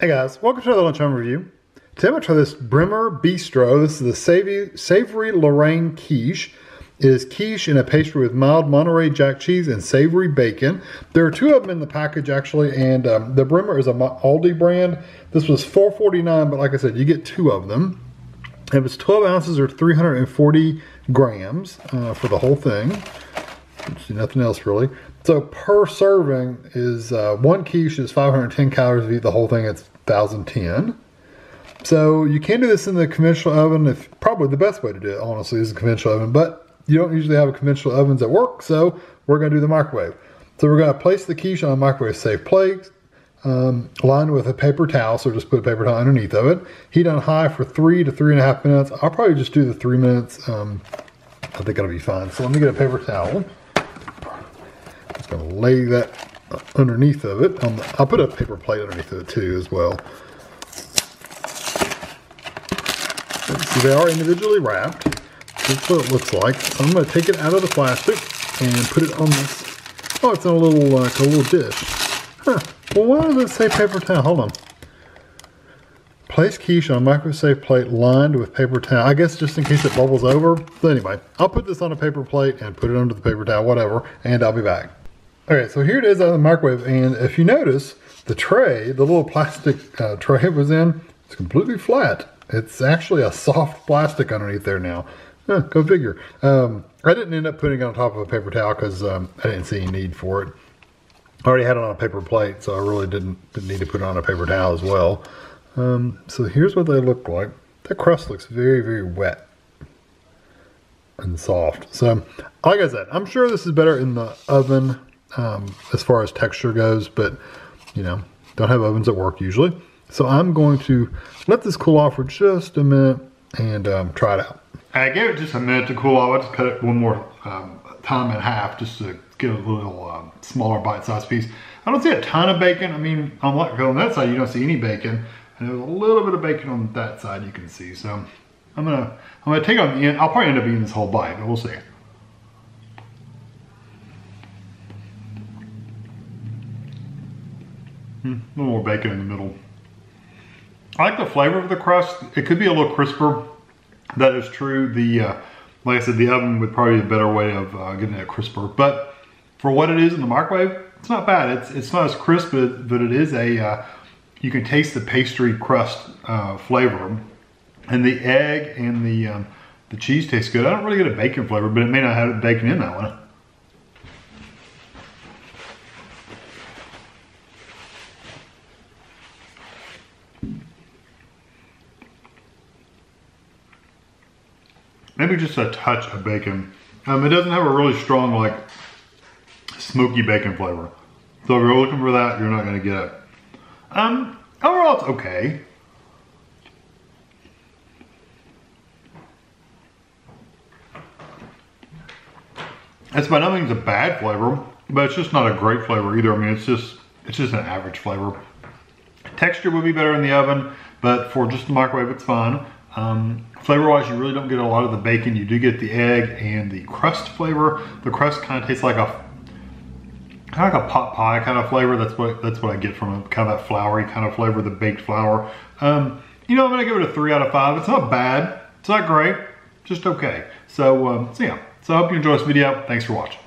Hey guys, welcome to the Lunchtime Review. Today I'm going to try this Bremer Bistro. This is the savory, savory Lorraine quiche. It is quiche in a pastry with mild Monterey Jack cheese and savory bacon. There are two of them in the package actually, and um, the Bremer is a Aldi brand. This was $4.49, but like I said, you get two of them. It was 12 ounces or 340 grams uh, for the whole thing. See, Nothing else really. So per serving is uh, one quiche is 510 calories. If you eat the whole thing, it's 1010. So you can do this in the conventional oven. If probably the best way to do it, honestly, is a conventional oven. But you don't usually have a conventional ovens at work, so we're going to do the microwave. So we're going to place the quiche on a microwave safe plate, um, lined with a paper towel. So just put a paper towel underneath of it. Heat on high for three to three and a half minutes. I'll probably just do the three minutes. Um, I think it'll be fine. So let me get a paper towel. Lay that underneath of it. The, I'll put a paper plate underneath of it too as well. They are individually wrapped. That's what it looks like. So I'm going to take it out of the plastic and put it on this. Oh, it's in a little like a little dish. Huh. Well, why does it say paper towel? Hold on. Place quiche on a microwave plate lined with paper towel. I guess just in case it bubbles over. But anyway, I'll put this on a paper plate and put it under the paper towel, whatever, and I'll be back. Okay, so here it is out of the microwave, and if you notice, the tray, the little plastic uh, tray it was in, it's completely flat. It's actually a soft plastic underneath there now. Huh, go figure. Um, I didn't end up putting it on top of a paper towel because um, I didn't see any need for it. I already had it on a paper plate, so I really didn't, didn't need to put it on a paper towel as well. Um, so here's what they look like. The crust looks very, very wet and soft. So, like I said, I'm sure this is better in the oven um, as far as texture goes, but you know, don't have ovens at work usually. So I'm going to let this cool off for just a minute and um, try it out. I gave it just a minute to cool off. I just cut it one more um, time in half just to get a little um, smaller bite-sized piece. I don't see a ton of bacon. I mean, on, on that side, you don't see any bacon. And there's a little bit of bacon on that side you can see. So I'm gonna, I'm gonna take on the end. I'll probably end up eating this whole bite, but we'll see. Hmm, a little more bacon in the middle. I like the flavor of the crust. It could be a little crisper. That is true. The, uh, like I said, the oven would probably be a better way of uh, getting it crisper. But for what it is in the microwave, it's not bad. It's it's not as crisp, but, but it is a, uh, you can taste the pastry crust uh, flavor. And the egg and the, um, the cheese tastes good. I don't really get a bacon flavor, but it may not have bacon in that one. Maybe just a touch of bacon. Um, it doesn't have a really strong like smoky bacon flavor. So if you're looking for that, you're not gonna get it. Um, overall it's okay. It's by no means a bad flavor, but it's just not a great flavor either. I mean, it's just, it's just an average flavor. Texture would be better in the oven, but for just the microwave, it's fine. Um, flavor wise, you really don't get a lot of the bacon. You do get the egg and the crust flavor. The crust kind of tastes like a kind of like a pot pie kind of flavor. That's what that's what I get from it. Kind of that floury kind of flavor, the baked flour. Um, you know, I'm gonna give it a three out of five. It's not bad. It's not great. Just okay. So, um, so yeah. So I hope you enjoy this video. Thanks for watching.